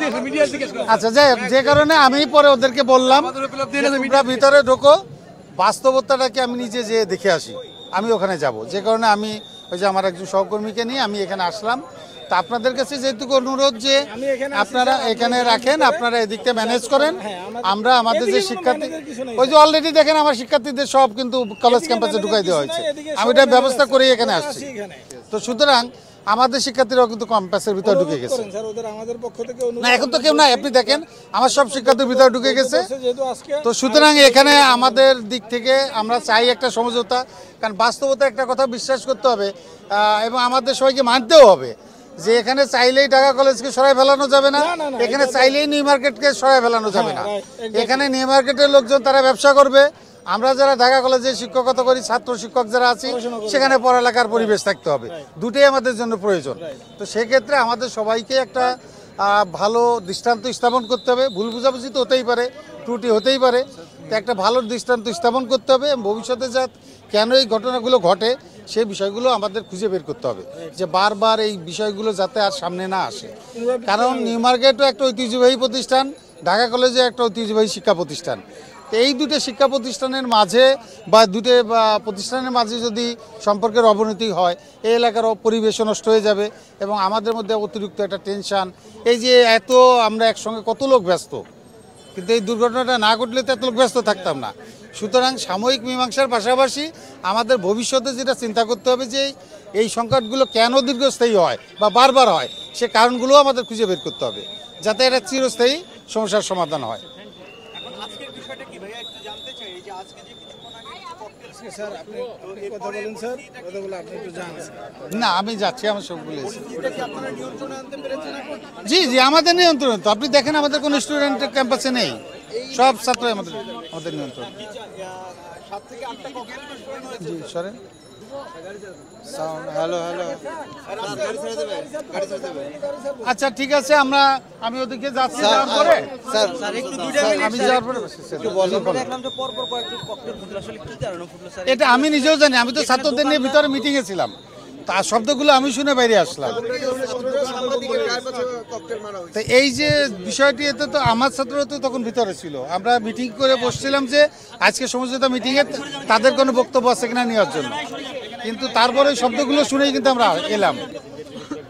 যে আচ্ছা যে কারণে আমি পরে ওদেরকে বললাম ভিতরে ঢোকো বাস্তবতাটাকে আমি নিজে যে দেখে আসি। আমি ওখানে যাব। যে কারণে আমি ওই যে আমার একজন সহকর্মীকে নিয়ে আমি এখানে আসলাম। তা আপনাদের কাছে যেহেতু অনুরোধ যে আপনারা এখানে রাখেন আপনারা এদিকটা ম্যানেজ করেন। হ্যাঁ, আমরা আমাদের যে শিক্ষার্থী ওই যে অলরেডি দেখেন আমার শিক্ষার্থীদের সব কিন্তু কলেজ ক্যাম্পাসে ঢুকাই দেওয়া হয়েছে। আমি এটা ব্যবস্থা। করেই এখানে আসছি। তো সুতরাং আমাদের শিক্ষার্থীরাও কিন্তু ক্যাম্পাসের ভিতরে ঢুকে গেছে। না এখন তো কেউ নাই আপনি দেখেন আমার সব শিক্ষার্থীর ভিতরে ঢুকে গেছে। তো সুতরাং এখানে আমাদের দিক থেকে আমরা চাই একটা সমঝোতা কারণ বাস্তবতা একটা কথা বিশ্বাস করতে হবে এবং আমাদের সবাইকে মানতেও হবে যে এখানে চাইলেই ঢাকা কলেজকে সরাই ফেলানো যাবে না না, না, না, এখানে চাইলেই নিউ মার্কেটকে সরাই ফেলানো যাবে না। হ্যাঁ. এখানে নিউ মার্কেটের লোকজন তারা ব্যবসা করবে আমরা যারা ঢাকা কলেজে শিক্ষকতা করি ছাত্র শিক্ষক যারা আছি সেখানে পড়ালেখার পরিবেশ থাকতে হবে। দুটোই আমাদের জন্য প্রয়োজন। তো সেক্ষেত্রে আমাদের সবাইকে একটা ভালো দৃষ্টান্ত স্থাপন করতে হবে। ভুল বুঝাবুঝি তো হতেই পারে ত্রুটি হতেই পারে। তো একটা ভালো দৃষ্টান্ত স্থাপন করতে হবে এবং ভবিষ্যতে যা কেন এই ঘটনাগুলো ঘটে সেই বিষয়গুলো আমাদের খুঁজে বের করতে হবে। যে বারবার এই বিষয়গুলো যাতে আর সামনে না আসে। কারণ নিউ মার্কেটও একটা ঐতিহ্যবাহী প্রতিষ্ঠান ঢাকা কলেজে একটা ঐতিহ্যবাহী শিক্ষা প্রতিষ্ঠান। তো এই দুটো শিক্ষা প্রতিষ্ঠানের মাঝে বা দুটো প্রতিষ্ঠানের মাঝে যদি সম্পর্কের অবনতি হয়, এই এলাকার পরিবেশ নষ্ট হয়ে যাবে এবং আমাদের মধ্যে অতিরিক্ত একটা টেনশন এই যে এত আমরা একসঙ্গে কত লোক ব্যস্ত, কিন্তু এই দুর্ঘটনাটা না ঘটলে তো এত লোক ব্যস্ত থাকতাম না। সুতরাং সাময়িক মীমাংসার পাশাপাশি আমাদের ভবিষ্যতে যেটা চিন্তা করতে হবে যে, এই সংকটগুলো কেন দীর্ঘস্থায়ী হয় বা বারবার হয়, সে কারণগুলো আমাদের খুঁজে বের করতে হবে, যাতে এটা চিরস্থায়ী সমস্যার সমাধান হয় আজকে স্যার আপনি আপনি কথা বলেন স্যার কথা বলে আপনি একটু যান না, আমি যাচ্ছি আমার সব বলেছি জি জি, আমাদের নিয়ন্ত্রণ তো। আপনি দেখেন, আমাদের কোনো স্টুডেন্ট ক্যাম্পাসে নেই। সব ছাত্র আমাদের আমাদের নিয়ন্ত্রণ। জি, সরেন। আচ্ছা ঠিক আছে আমরা আমি ওদিকে যাচ্ছি যাওয়ার পরে। আমি যাওয়ার পরে এটা আমি নিজেও জানি আমি তো ছাত্রদের নিয়ে ভিতরে মিটিং এ ছিলাম। তার শব্দগুলো আমি শুনে বাইরে আসলাম। তো এই যে বিষয়টি এতে তো আমার ছাত্ররা তো তখন ভিতরে ছিল। আমরা মিটিং করে বসছিলাম যে আজকে সমঝোতা মিটিংয়ে তাদের কোনো বক্তব্য আছে কিনা নেওয়ার জন্য। কিন্তু তারপরে শব্দগুলো শুনেই কিন্তু আমরা এলাম।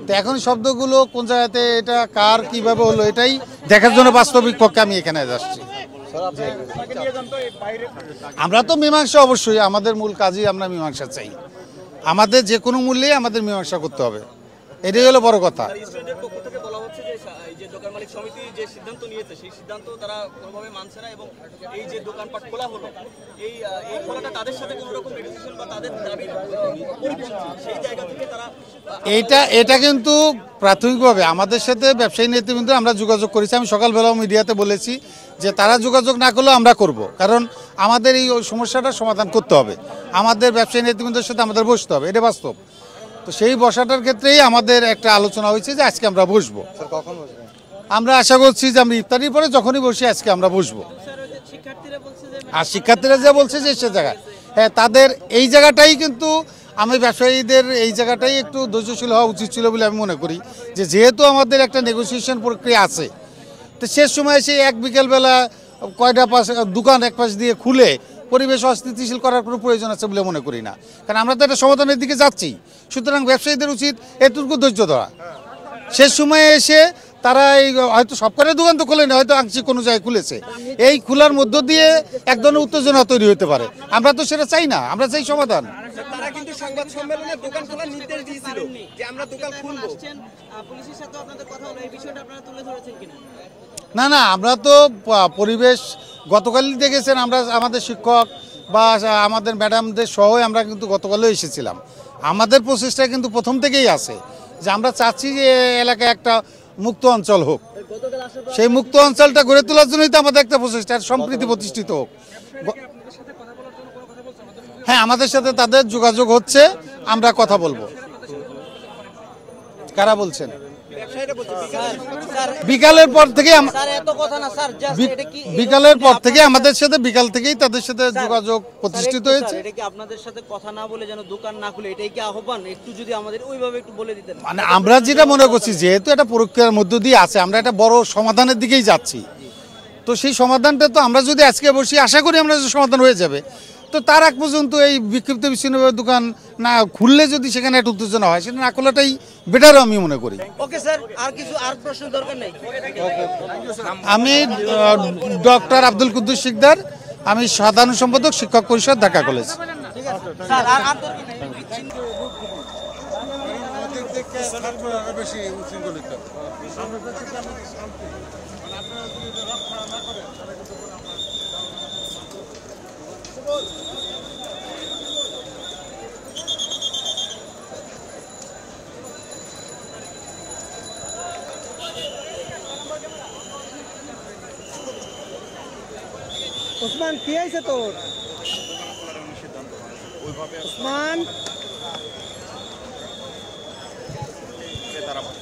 তো এখন শব্দগুলো কোন জায়গাতে, এটা কার, কীভাবে হলো, এটাই দেখার জন্য বাস্তবিক পক্ষে আমি এখানে যাচ্ছি আমরা তো মীমাংসা অবশ্যই, আমাদের মূল কাজই আমরা মীমাংসা চাই। আমাদের যে কোনো মূল্যেই আমাদের মীমাংসা করতে হবে। এটাই হলো বড় কথা। যে সিদ্ধান্ত নিয়েছে সেই সিদ্ধান্ত তারা কোনোভাবে মানছে না এবং এই যে দোকানপাট খোলা হলো এই এই খোলাটা তাদের সাথে কোনো রকম নেগোসিয়েশন বা তাদের পরিপন্থী সেই জায়গা থেকে তারা এইটা এটা কিন্তু প্রাথমিকভাবে আমাদের সাথে ব্যবসায়ী নেতৃবৃন্দ আমরা যোগাযোগ করেছি। আমি সকালবেলাও মিডিয়াতে বলেছি যে তারা যোগাযোগ না করলেও আমরা করব। কারণ আমাদের এই ওই সমস্যাটার সমাধান করতে হবে। আমাদের ব্যবসায়ী নেতৃবৃন্দের সাথে আমাদের বসতে হবে। এটা বাস্তব। তো সেই বসাটার ক্ষেত্রেই আমাদের একটা আলোচনা হয়েছে যে আজকে আমরা বসবো। আমরা আশা করছি যে আমরা ইফতারির পরে যখনই বসি, আজকে আমরা বসবো। আর শিক্ষার্থীরা যা বলছে যে সে জায়গা হ্যাঁ তাদের এই জায়গাটাই কিন্তু আমি ব্যবসায়ীদের এই জায়গাটাই একটু ধৈর্যশীল হওয়া উচিত ছিল বলে আমি মনে করি যে যেহেতু আমাদের একটা নেগোসিয়েশন প্রক্রিয়া আছে, তো শেষ সময় সেই এক বিকেলবেলা কয়টা পাশ, দোকান এক পাশ দিয়ে খুলে পরিবেশ অস্থিতিশীল করার কোনো প্রয়োজন আছে বলে মনে করি না। কারণ আমরা তো একটা সমাধানের দিকে যাচ্ছি। সুতরাং ব্যবসায়ীদের উচিত এটুকু ধৈর্য ধরা। শেষ সময়ে এসে তারা এই হয়তো সব কটাই দোকান তো খোলেনি হয়তো আংশিক কোনো জায়গায় খুলেছে। এই খোলার মধ্য দিয়ে এক ধরনের উত্তেজনা তৈরি হতে পারে। আমরা তো সেটা চাই না আমরা চাই সমাধান। তারা কিন্তু সংবাদ সম্মেলনে দোকান খোলার নির্দেশ দিয়েছিল যে আমরা দোকান খুলবো। পুলিশের সাথে আপনাদের কথা হলো এই বিষয়টা আপনারা তুলে ধরেছেন কিনা? না না আমরা তো পরিবেশ গতকালই দেখেছেন আমরা আমাদের শিক্ষক বা আমাদের ম্যাডামদের সহ আমরা কিন্তু গতকালও এসেছিলাম। আমাদের প্রচেষ্টা কিন্তু প্রথম থেকেই আছে যে আমরা চাচ্ছি যে এলাকায় একটা মুক্ত অঞ্চল হোক। সেই মুক্ত অঞ্চলটা গড়ে তোলার জন্যই তো আমাদের একটা প্রচেষ্টা সম্প্রীতি প্রতিষ্ঠিত হোক। হ্যাঁ আমাদের সাথে তাদের যোগাযোগ হচ্ছে, আমরা কথা বলব। কারা বলছেন? বিকালের পর থেকে বিকালের পর থেকে আমাদের সাথে বিকাল থেকেই তাদের সাথে যোগাযোগ প্রতিষ্ঠিত হয়েছে। এটা কি আপনাদের সাথে কথা না বলে যেন দোকান না খুলে এটাই কি আহ্বান? একটু যদি আমাদের ওইভাবে একটু বলে দিতেন। মানে আমরা যেটা মনে করছি যেহেতু এটা পরীক্ষার মধ্য দিয়ে আছে আমরা একটা বড় সমাধানের দিকেই যাচ্ছি। তো সেই সমাধানটা তো আমরা যদি আজকে বসি আশা করি আমরা সমাধান হয়ে যাবে। তো তার আগ পর্যন্ত এই বিক্ষিপ্ত বিচ্ছিন্নভাবে দোকান না খুললে যদি সেখানে একটা উত্তেজনা হয় সেটা না খোলাটাই বেটার আমি মনে করি। ওকে স্যার আর কিছু আর প্রশ্ন দরকার নেই? আমি ডক্টর আব্দুল কুদ্দুস শিকদার আমি সাধারণ সম্পাদক শিক্ষক পরিষদ ঢাকা কলেজ। বেশি উশৃঙ্খলিত ওসমান কি হয়েছে তোর? ওসমান? ও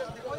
Gracias.